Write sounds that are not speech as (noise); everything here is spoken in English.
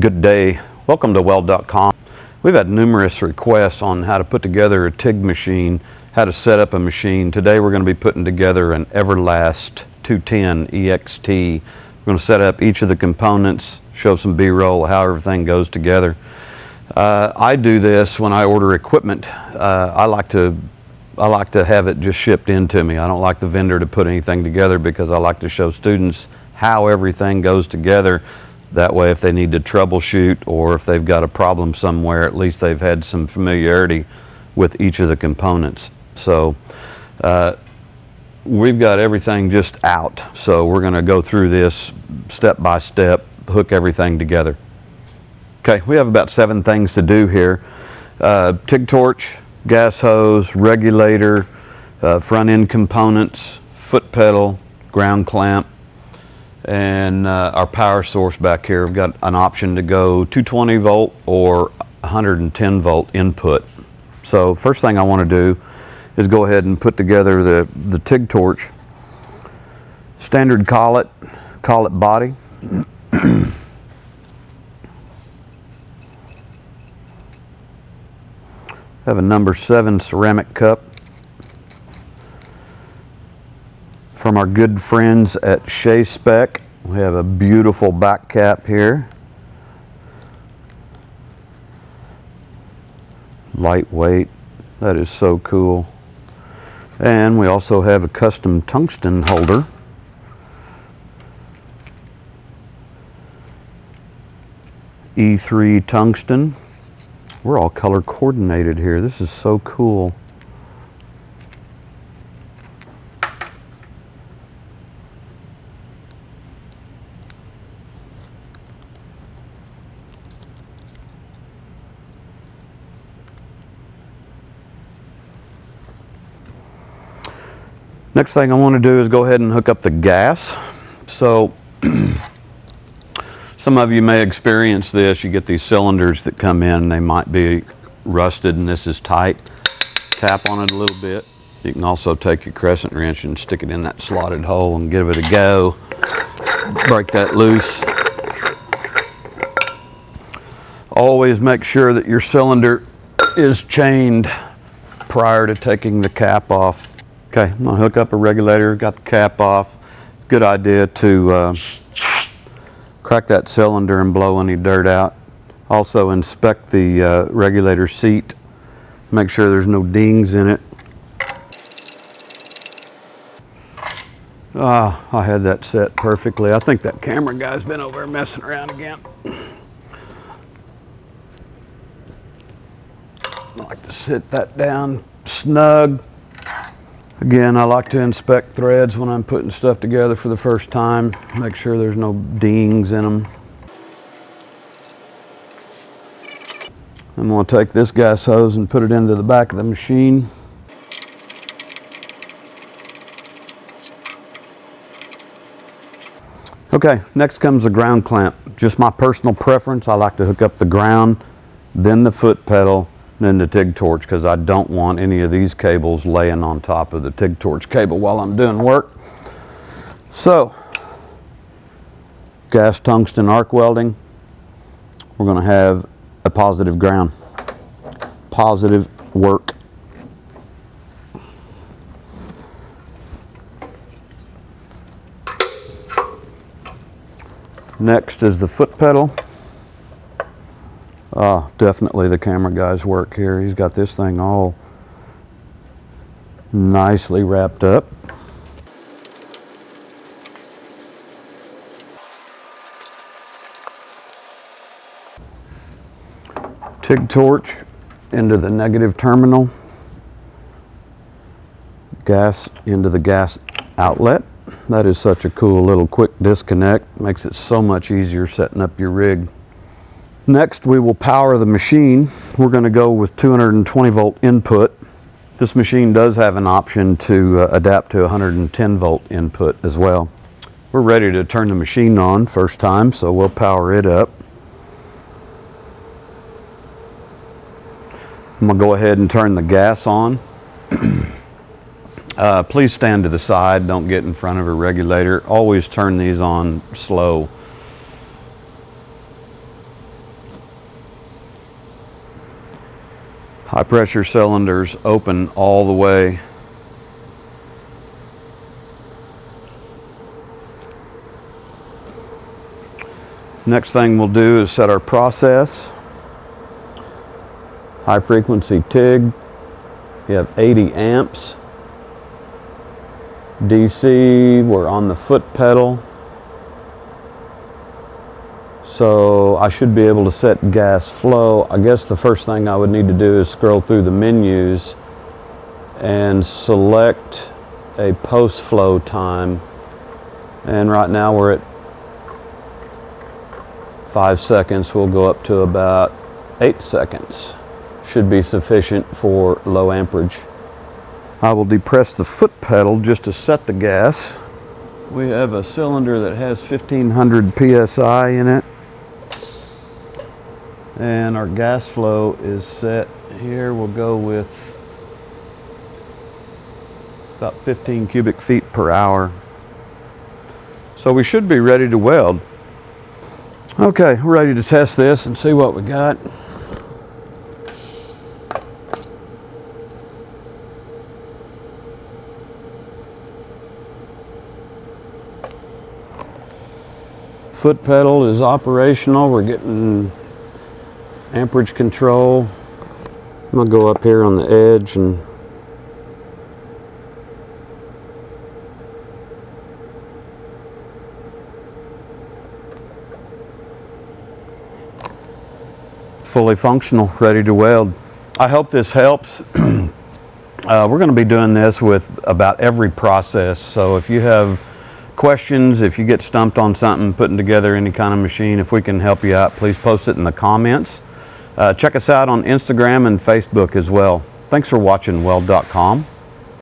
Good day. Welcome to Weld.com. We've had numerous requests on how to put together a TIG machine, how to set up a machine. Today we're going to be putting together an Everlast 210 EXT. We're going to set up each of the components, show some B-roll, how everything goes together. Uh, I do this when I order equipment. Uh, I like to I like to have it just shipped into me. I don't like the vendor to put anything together because I like to show students how everything goes together that way, if they need to troubleshoot or if they've got a problem somewhere, at least they've had some familiarity with each of the components. So uh, we've got everything just out. So we're going to go through this step by step, hook everything together. Okay, we have about seven things to do here. Uh, TIG torch, gas hose, regulator, uh, front end components, foot pedal, ground clamp, and uh, our power source back here. We've got an option to go 220 volt or 110 volt input. So first thing I want to do is go ahead and put together the, the TIG torch. Standard collet, collet body. (clears throat) have a number seven ceramic cup from our good friends at Shea Spec. We have a beautiful back cap here. Lightweight, that is so cool. And we also have a custom tungsten holder. E3 tungsten. We're all color coordinated here. This is so cool. Next thing I want to do is go ahead and hook up the gas. So (clears throat) some of you may experience this. You get these cylinders that come in, they might be rusted and this is tight. Tap on it a little bit. You can also take your crescent wrench and stick it in that slotted hole and give it a go. Break that loose. Always make sure that your cylinder is chained prior to taking the cap off. Okay, I'm gonna hook up a regulator, got the cap off. Good idea to uh, crack that cylinder and blow any dirt out. Also inspect the uh, regulator seat. Make sure there's no dings in it. Ah, I had that set perfectly. I think that camera guy's been over messing around again. I like to sit that down snug. Again, I like to inspect threads when I'm putting stuff together for the first time. Make sure there's no dings in them. I'm going to take this gas hose and put it into the back of the machine. Okay, next comes the ground clamp. Just my personal preference, I like to hook up the ground, then the foot pedal, than the TIG torch because I don't want any of these cables laying on top of the TIG torch cable while I'm doing work. So, gas tungsten arc welding, we're going to have a positive ground, positive work. Next is the foot pedal. Uh, definitely the camera guy's work here. He's got this thing all nicely wrapped up. TIG torch into the negative terminal. Gas into the gas outlet. That is such a cool little quick disconnect. Makes it so much easier setting up your rig. Next, we will power the machine. We're going to go with 220 volt input. This machine does have an option to uh, adapt to 110 volt input as well. We're ready to turn the machine on first time, so we'll power it up. I'm going to go ahead and turn the gas on. (clears throat) uh, please stand to the side, don't get in front of a regulator. Always turn these on slow High pressure cylinders open all the way. Next thing we'll do is set our process. High frequency TIG. We have 80 amps. DC, we're on the foot pedal. So I should be able to set gas flow. I guess the first thing I would need to do is scroll through the menus and select a post flow time. And right now we're at five seconds. We'll go up to about eight seconds. Should be sufficient for low amperage. I will depress the foot pedal just to set the gas. We have a cylinder that has 1500 psi in it. And our gas flow is set here. We'll go with about 15 cubic feet per hour. So we should be ready to weld. Okay, we're ready to test this and see what we got. Foot pedal is operational. We're getting amperage control. I'm gonna go up here on the edge and fully functional, ready to weld. I hope this helps. (clears throat) uh, we're going to be doing this with about every process. So if you have questions, if you get stumped on something, putting together any kind of machine, if we can help you out, please post it in the comments. Uh, check us out on Instagram and Facebook as well. Thanks for watching weld.com.